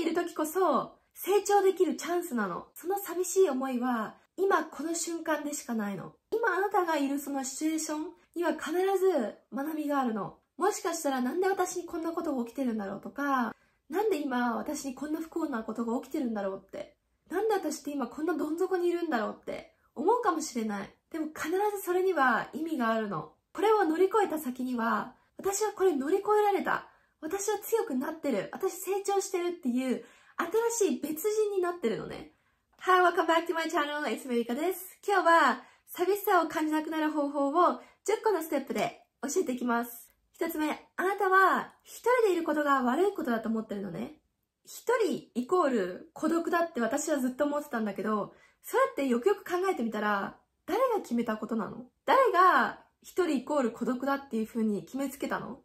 いる時こそ成長できるチャンスなの。その寂しい思いは今この瞬間でしかないの。今あなたがいるそのシチュエーションには必ず学びがあるの。もしかしたらなんで私にこんなことが起きてるんだろうとか、なんで今私にこんな不幸なことが起きてるんだろうって。なんで私って今こんなどん底にいるんだろうって思うかもしれない。でも必ずそれには意味があるの。これを乗り越えた先には、私はこれ乗り越えられた。私は強くなってる。私成長してるっていう新しい別人になってるのね。Hi, welcome back to my channel. いつもゆかです。今日は寂しさを感じなくなる方法を10個のステップで教えていきます。一つ目、あなたは一人でいることが悪いことだと思ってるのね。一人イコール孤独だって私はずっと思ってたんだけど、そうやってよくよく考えてみたら、誰が決めたことなの？誰が一人イコール孤独だっていう風に決めつけたの？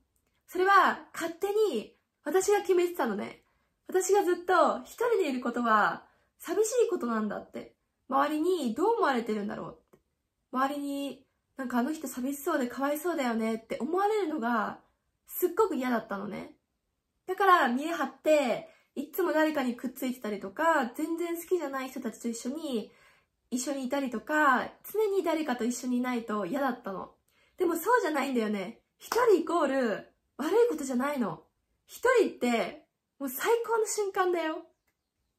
それは勝手に私が決めてたのね。私がずっと一人でいることは寂しいことなんだって。周りにどう思われてるんだろうって。周りになんかあの人寂しそうでかわいそうだよねって思われるのがすっごく嫌だったのね。だから見え張っていつも誰かにくっついてたりとか全然好きじゃない人たちと一緒に一緒にいたりとか常に誰かと一緒にいないと嫌だったの。でもそうじゃないんだよね。一人イコール悪いことじゃないの。一人ってもう最高の瞬間だよ。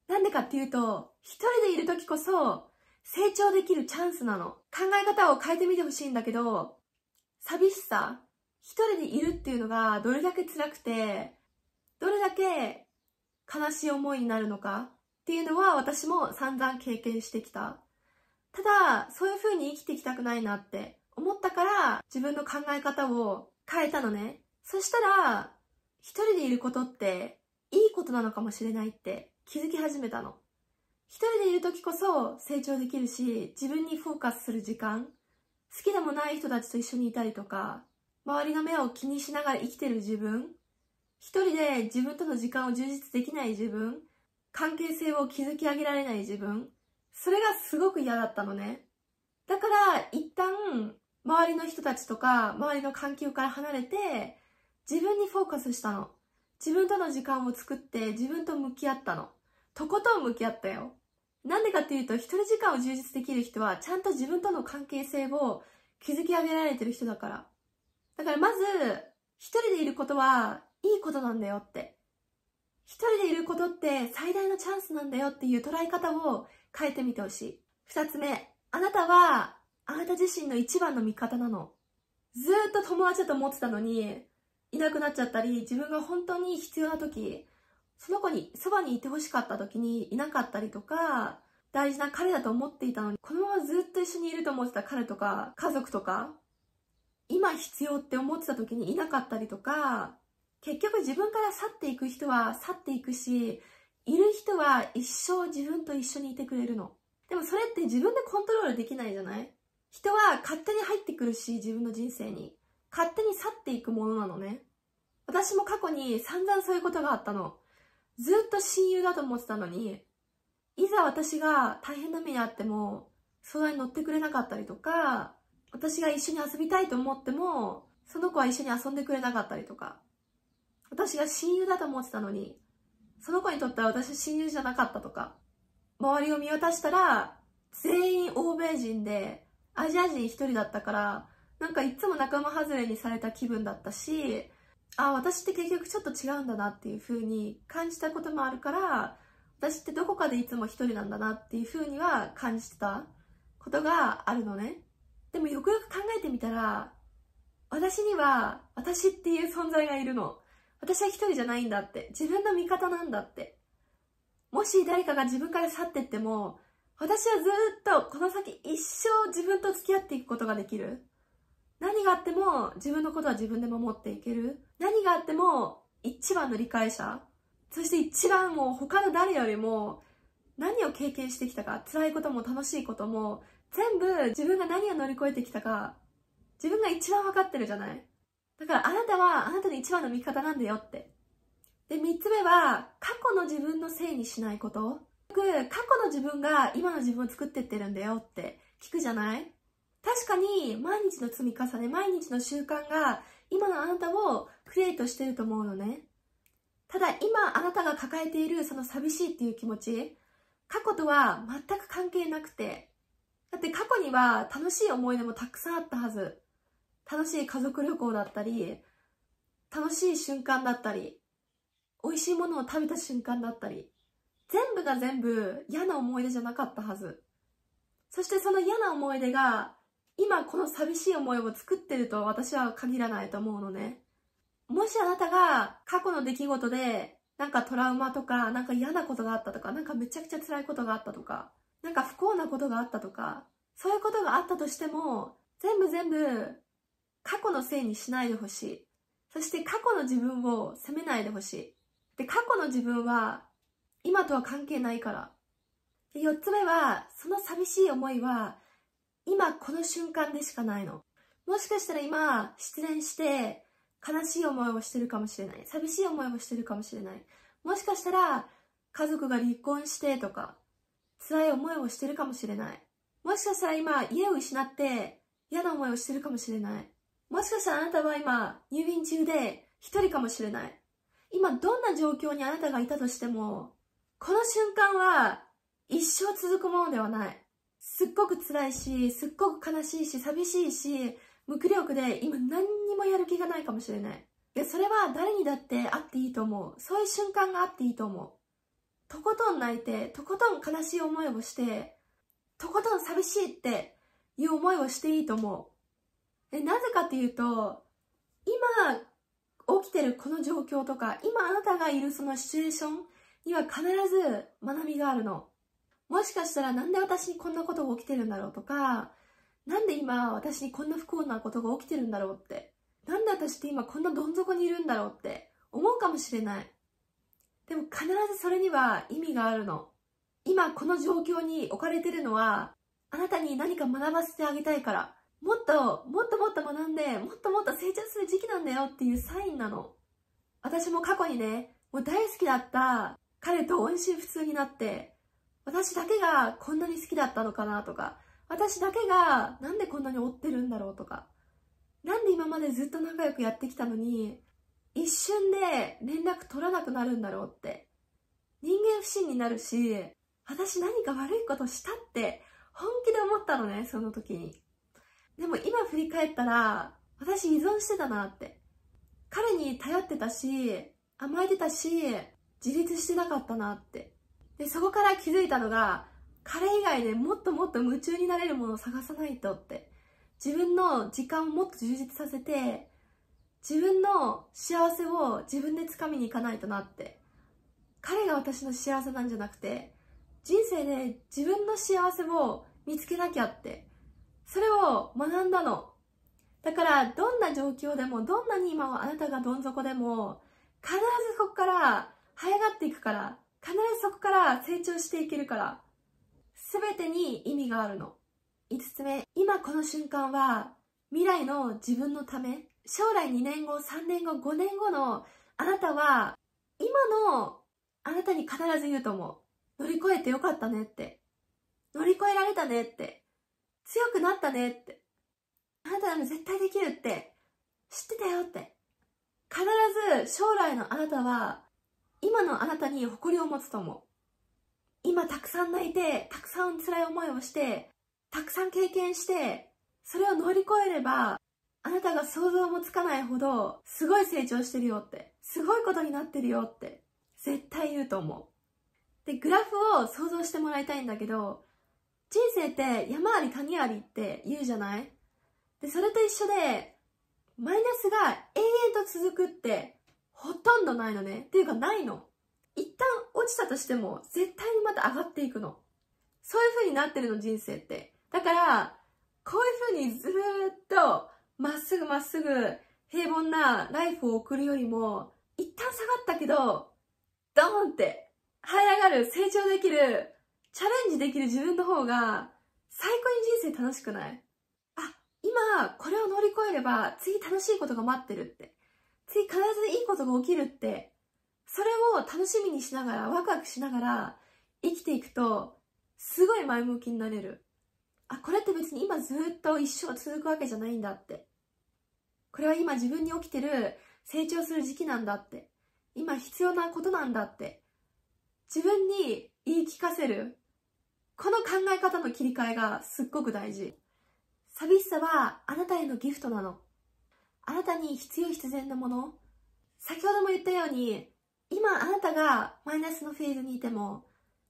なんでかっていうと、一人でいる時こそ成長できるチャンスなの。考え方を変えてみてほしいんだけど、寂しさ、一人でいるっていうのがどれだけ辛くて、どれだけ悲しい思いになるのかっていうのは私も散々経験してきた。ただ、そういう風に生きていきたくないなって思ったから自分の考え方を変えたのね。そしたら、一人でいることっていいことなのかもしれないって気づき始めたの。一人でいる時こそ成長できるし、自分にフォーカスする時間、好きでもない人たちと一緒にいたりとか、周りの目を気にしながら生きてる自分、一人で自分との時間を充実できない自分、関係性を築き上げられない自分、それがすごく嫌だったのね。だから、一旦、周りの人たちとか、周りの環境から離れて、自分にフォーカスしたの。自分との時間を作って自分と向き合ったの。とことん向き合ったよ。なんでかっていうと、一人時間を充実できる人は、ちゃんと自分との関係性を築き上げられてる人だから。だからまず、一人でいることはいいことなんだよって。一人でいることって最大のチャンスなんだよっていう捉え方を変えてみてほしい。二つ目、あなたは、あなた自身の一番の味方なの。ずーっと友達だと思ってたのに、いなくなっちゃったり、自分が本当に必要な時、その子にそばにいてほしかった時にいなかったりとか、大事な彼だと思っていたのに、このままずっと一緒にいると思ってた彼とか、家族とか、今必要って思ってた時にいなかったりとか、結局自分から去っていく人は去っていくし、いる人は一生自分と一緒にいてくれるの。でもそれって自分でコントロールできないじゃない？人は勝手に入ってくるし、自分の人生に。勝手に去っていくものなのね。私も過去に散々そういうことがあったの。ずっと親友だと思ってたのに、いざ私が大変な目にあっても、相談に乗ってくれなかったりとか、私が一緒に遊びたいと思っても、その子は一緒に遊んでくれなかったりとか、私が親友だと思ってたのに、その子にとっては私は親友じゃなかったとか、周りを見渡したら、全員欧米人で、アジア人一人だったから、なんかいつも仲間外れにされた気分だったし、あ、私って結局ちょっと違うんだなっていう風に感じたこともあるから、私ってどこかでいつも一人なんだなっていう風には感じてたことがあるのね。でもよくよく考えてみたら、私には私っていう存在がいるの。私は一人じゃないんだって。自分の味方なんだって。もし誰かが自分から去ってっても、私はずっとこの先一生自分と付き合っていくことができる。何があっても自分のことは自分で守っていける。何があっても一番の理解者。そして一番もう他の誰よりも何を経験してきたか、辛いことも楽しいことも全部自分が何を乗り越えてきたか、自分が一番分かってるじゃないだからあなたはあなたの一番の味方なんだよって。で、三つ目は過去の自分のせいにしないこと。過去の自分が今の自分を作ってってるんだよって聞くじゃない確かに毎日の積み重ね、毎日の習慣が今のあなたをクリエイトしてると思うのね。ただ今あなたが抱えているその寂しいっていう気持ち、過去とは全く関係なくて、だって過去には楽しい思い出もたくさんあったはず。楽しい家族旅行だったり、楽しい瞬間だったり、美味しいものを食べた瞬間だったり、全部が全部嫌な思い出じゃなかったはず。そしてその嫌な思い出が今この寂しい思いを作ってると私は限らないと思うのね。もしあなたが過去の出来事でなんかトラウマとかなんか嫌なことがあったとかなんかめちゃくちゃ辛いことがあったとかなんか不幸なことがあったとかそういうことがあったとしても全部全部過去のせいにしないでほしい。そして過去の自分を責めないでほしい。で、過去の自分は今とは関係ないから。で、4つ目は、その寂しい思いは今この瞬間でしかないの。もしかしたら今失恋して悲しい思いをしてるかもしれない。寂しい思いをしてるかもしれない。もしかしたら家族が離婚してとか辛い思いをしてるかもしれない。もしかしたら今家を失って嫌な思いをしてるかもしれない。もしかしたらあなたは今入院中で一人かもしれない。今どんな状況にあなたがいたとしても、この瞬間は一生続くものではない。すっごく辛いし、すっごく悲しいし、寂しいし、無気力で今何にもやる気がないかもしれない。で、それは誰にだってあっていいと思う。そういう瞬間があっていいと思う。とことん泣いて、とことん悲しい思いをして、とことん寂しいっていう思いをしていいと思う。で、なぜかっていうと、今起きてるこの状況とか、今あなたがいるそのシチュエーションには必ず学びがあるの。もしかしたらなんで私にこんなことが起きてるんだろうとか、なんで今私にこんな不幸なことが起きてるんだろうって、なんで私って今こんなどん底にいるんだろうって思うかもしれない。でも必ずそれには意味があるの。今この状況に置かれてるのは、あなたに何か学ばせてあげたいから、もっともっともっと学んで、もっともっと成長する時期なんだよっていうサインなの。私も過去にね、もう大好きだった彼と音信不通になって、私だけがこんなに好きだったのかなとか、私だけがなんでこんなに追ってるんだろうとか、なんで今までずっと仲良くやってきたのに、一瞬で連絡取らなくなるんだろうって。人間不信になるし、私何か悪いことしたって本気で思ったのね、その時に。でも今振り返ったら、私依存してたなって。彼に頼ってたし、甘えてたし、自立してなかったなって。で、そこから気づいたのが、彼以外でもっともっと夢中になれるものを探さないとって。自分の時間をもっと充実させて、自分の幸せを自分で掴みに行かないとなって。彼が私の幸せなんじゃなくて、人生で自分の幸せを見つけなきゃって。それを学んだの。だから、どんな状況でも、どんなに今はあなたがどん底でも、必ずそこから這い上がっていくから、必ずそこから成長していけるから、すべてに意味があるの。5つ目、今この瞬間は未来の自分のため、将来2年後、3年後、5年後のあなたは、今のあなたに必ず言うと思う。乗り越えてよかったねって。乗り越えられたねって。強くなったねって。あなたなら絶対できるって知ってたよって。必ず将来のあなたは今のあなたに誇りを持つと思う。今たくさん泣いて、たくさん辛い思いをして、たくさん経験して、それを乗り越えれば、あなたが想像もつかないほど、すごい成長してるよって、すごいことになってるよって、絶対言うと思う。で、グラフを想像してもらいたいんだけど、人生って山あり谷ありって言うじゃない？で、それと一緒で、マイナスが永遠と続くってほとんどないのね。っていうかないの。一旦落ちたとしても、絶対にまた上がっていくの。そういう風になってるの、人生って。だから、こういう風にずーっと、まっすぐまっすぐ、平凡なライフを送るよりも、一旦下がったけど、ドーンって、這い上がる、成長できる、チャレンジできる自分の方が、最高に人生楽しくないあ、今、これを乗り越えれば、次楽しいことが待ってるって。次必ずいいことが起きるって、それを楽しみにしながら、ワクワクしながら生きていくと、すごい前向きになれる。あ、これって別に今ずっと一生続くわけじゃないんだって。これは今自分に起きてる成長する時期なんだって。今必要なことなんだって自分に言い聞かせるこの考え方の切り替えがすっごく大事寂しさはあなたへのギフトなのあなたに必要必然なもの。先ほども言ったように今あなたがマイナスのフェーズにいても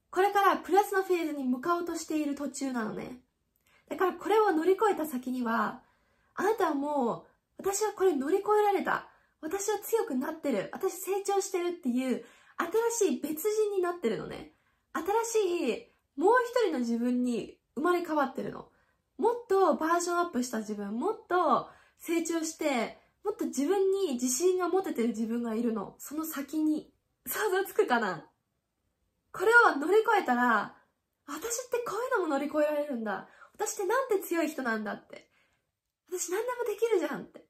これからプラスのフェーズに向かおうとしている途中なのね。だからこれを乗り越えた先にはあなたはもう私はこれ乗り越えられた。私は強くなってる。私成長してるっていう新しい別人になってるのね。新しいもう一人の自分に生まれ変わってるの。もっとバージョンアップした自分。もっと成長してもっと自分に自信が持ててる自分がいるの。その先に想像つくかな。これを乗り越えたら私ってこういうのも乗り越えられるんだ。私ってなんて強い人なんだって。私何でもできるじゃんって。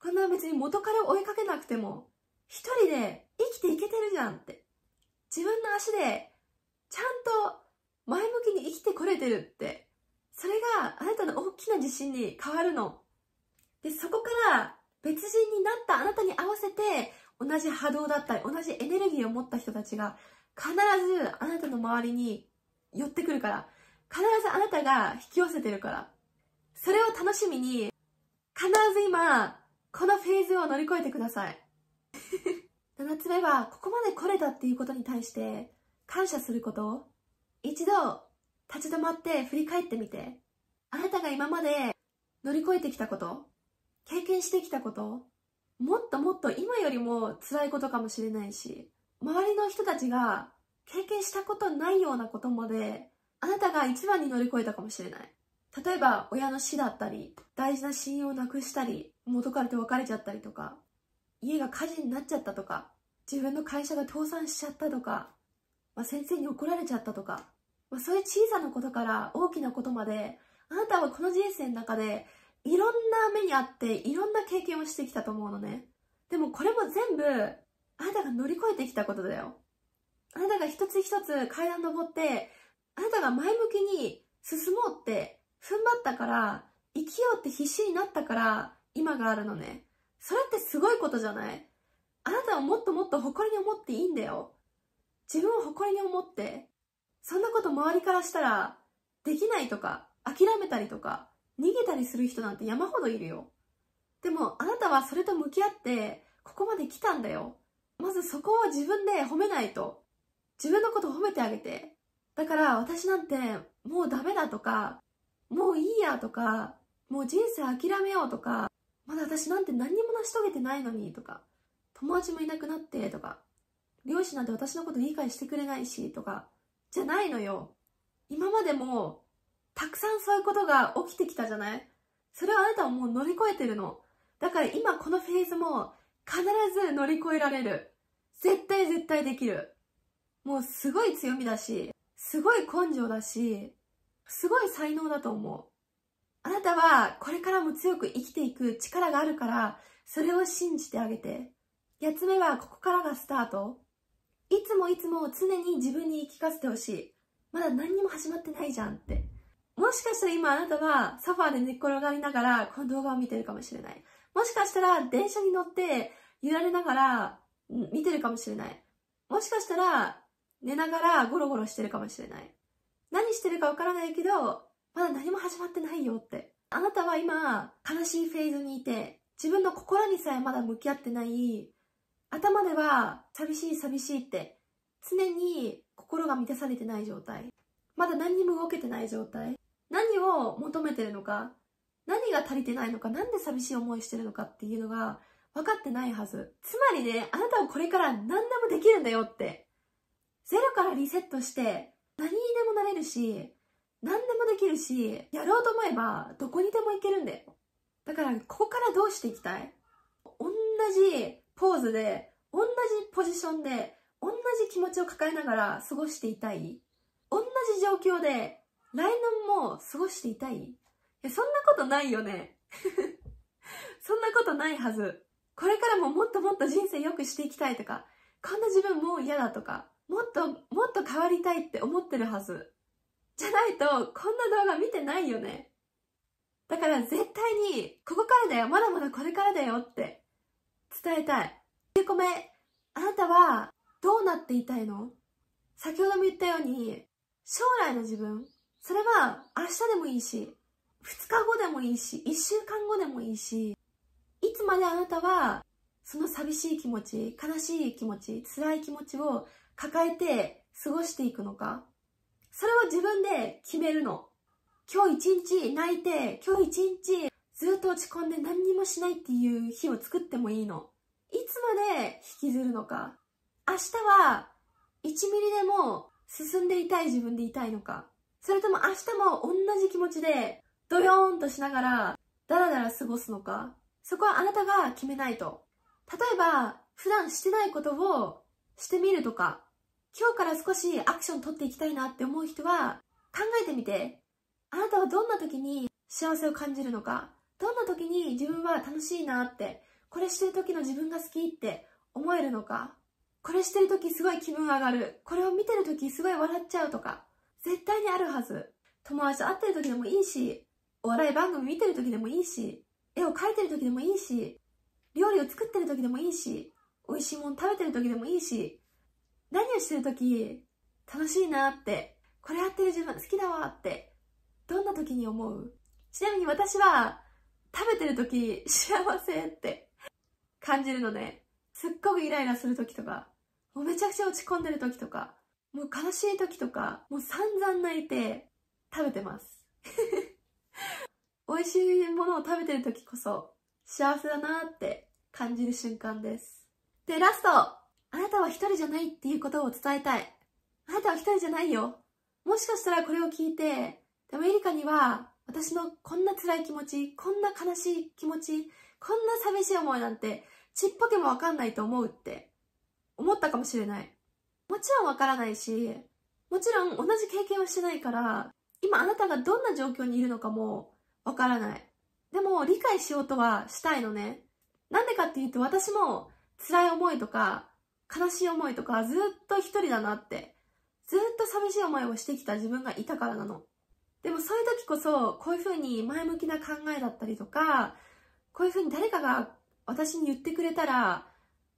こんな別に元から追いかけなくても一人で生きていけてるじゃんって。自分の足でちゃんと前向きに生きてこれてるって。それがあなたの大きな自信に変わるの。でそこから別人になったあなたに合わせて同じ波動だったり同じエネルギーを持った人たちが必ずあなたの周りに寄ってくるから必ずあなたが引き寄せてるからそれを楽しみに必ず今このフェーズを乗り越えてください。7つ目はここまで来れたっていうことに対して感謝すること。一度立ち止まって振り返ってみてあなたが今まで乗り越えてきたこと。経験してきたこともっともっと今よりも辛いことかもしれないし周りの人たちが経験したことないようなことまであなたが一番に乗り越えたかもしれない。例えば親の死だったり大事な親友を亡くしたり元彼と別れちゃったりとか家が火事になっちゃったとか自分の会社が倒産しちゃったとか、まあ、先生に怒られちゃったとか、まあ、そういう小さなことから大きなことまであなたはこの人生の中でいろんな目にあっていろんな経験をしてきたと思うのね。でもこれも全部あなたが乗り越えてきたことだよ。あなたが一つ一つ階段登ってあなたが前向きに進もうって踏ん張ったから生きようって必死になったから今があるのね。それってすごいことじゃない？あなたはもっともっと誇りに思っていいんだよ。自分を誇りに思ってそんなこと周りからしたらできないとか諦めたりとか逃げたりする人なんて山ほどいるよ。でもあなたはそれと向き合ってここまで来たんだよ。まずそこを自分で褒めないと。自分のこと褒めてあげて。だから私なんてもうダメだとかもういいやとかもう人生諦めようとかまだ私なんて何にも成し遂げてないのにとか友達もいなくなってとか両親なんて私のこと理解してくれないしとかじゃないのよ。今までもたくさんそういうことが起きてきたじゃない？それをあなたはもう乗り越えてるの。だから今このフェーズも必ず乗り越えられる。絶対絶対できる。もうすごい強みだしすごい根性だしすごい才能だと思う。あなたはこれからも強く生きていく力があるからそれを信じてあげて。8つ目はここからがスタート。いつもいつも常に自分に言い聞かせてほしい。まだ何にも始まってないじゃんって。もしかしたら今あなたはソファーで寝っ転がりながらこの動画を見てるかもしれない。もしかしたら電車に乗って揺られながら見てるかもしれない。もしかしたら寝ながらゴロゴロしてるかもしれない。何してるかわからないけど、まだ何も始まってないよって。あなたは今悲しいフェーズにいて、自分の心にさえまだ向き合ってない、頭では寂しい寂しいって常に心が満たされてない状態。まだ何にも動けてない状態。何を求めてるのか、何が足りてないのか、なんで寂しい思いしてるのかっていうのが分かってないはず。つまりね、あなたはこれから何でもできるんだよって。ゼロからリセットして何にでもなれるし、何でもできるし、やろうと思えばどこにでも行けるんだよ。だから、ここからどうしていきたい？同じポーズで、同じポジションで、同じ気持ちを抱えながら過ごしていたい？同じ状況で来年も過ごしていたい？いや、そんなことないよね。そんなことないはず。これからももっともっと人生良くしていきたいとか、こんな自分もう嫌だとか、もっともっと変わりたいって思ってるはず。じゃないと、こんな動画見てないよね。だから絶対に、ここからだよ、まだまだこれからだよって伝えたい。9個目、あなたはどうなっていたいの？先ほども言ったように、将来の自分、それは明日でもいいし、2日後でもいいし、1週間後でもいいし、いつまであなたはその寂しい気持ち、悲しい気持ち、辛い気持ちを抱えて過ごしていくのかそれを自分で決めるの。今日一日泣いて、今日一日ずっと落ち込んで何にもしないっていう日を作ってもいいの。いつまで引きずるのか。明日は1ミリでも進んでいたい自分でいたいのか。それとも明日も同じ気持ちでドヨーンとしながらダラダラ過ごすのか？そこはあなたが決めないと。例えば、普段してないことをしてみるとか、今日から少しアクション取っていきたいなって思う人は考えてみて。あなたはどんな時に幸せを感じるのか、どんな時に自分は楽しいなって、これしてる時の自分が好きって思えるのか、これしてる時すごい気分上がる、これを見てる時すごい笑っちゃうとか、絶対にあるはず。友達と会ってる時でもいいし、お笑い番組見てる時でもいいし、絵を描いてる時でもいいし、料理を作ってる時でもいいし、美味しいもの食べてる時でもいいし、何をしてる時楽しいなって、これやってる自分好きだわって、どんな時に思う？ちなみに私は、食べてる時幸せって感じるので、すっごくイライラする時とか、もうめちゃくちゃ落ち込んでる時とか、もう悲しい時とか、もう散々泣いて食べてます。美味しいものを食べてる時こそ幸せだなって感じる瞬間です。で、ラストあなたは一人じゃないっていうことを伝えたい。あなたは一人じゃないよ。もしかしたらこれを聞いて、でもエリカには私のこんな辛い気持ち、こんな悲しい気持ち、こんな寂しい思いなんてちっぽけもわかんないと思うって思ったかもしれない。もちろんわからないし、もちろん同じ経験をしてないから、今あなたがどんな状況にいるのかもわからない。でも理解しようとはしたいのね。なんでかっていうと私も辛い思いとか悲しい思いとかずっと一人だなって、ずっと寂しい思いをしてきた自分がいたからなの。でもそういう時こそこういうふうに前向きな考えだったりとか、こういうふうに誰かが私に言ってくれたら、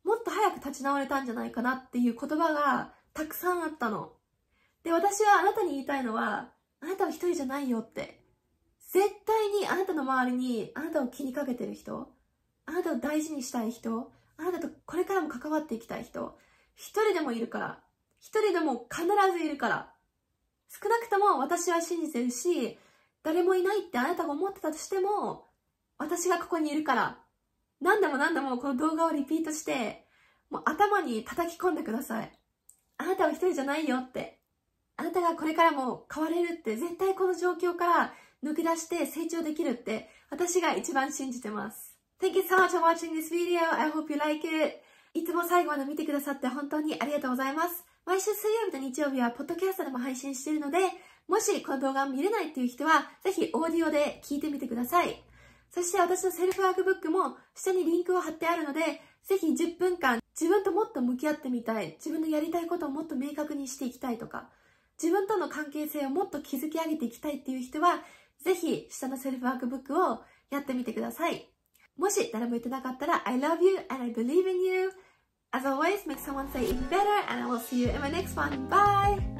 もっと早く立ち直れたんじゃないかなっていう言葉がたくさんあったの。で、私はあなたに言いたいのは、あなたは一人じゃないよって。絶対にあなたの周りにあなたを気にかけてる人、あなたを大事にしたい人、あなたとこれからも関わっていきたい人、一人でもいるから。一人でも必ずいるから。少なくとも私は信じてるし、誰もいないってあなたが思ってたとしても、私がここにいるから、何度も何度もこの動画をリピートして、もう頭に叩き込んでください。あなたは一人じゃないよって。あなたがこれからも変われるって、絶対この状況から抜け出して成長できるって、私が一番信じてます。Thank you so much for watching this video. I hope you like it. いつも最後まで見てくださって本当にありがとうございます。毎週水曜日と日曜日はポッドキャストでも配信しているので、もしこの動画を見れないっていう人は、ぜひオーディオで聞いてみてください。そして私のセルフワークブックも下にリンクを貼ってあるので、ぜひ10分間自分ともっと向き合ってみたい、自分のやりたいことをもっと明確にしていきたいとか、自分との関係性をもっと築き上げていきたいっていう人は、ぜひ下のセルフワークブックをやってみてください。もし誰も言ってなかったら、I love you and I believe in you As always, make someone say even better, and I will see you in my next one. Bye!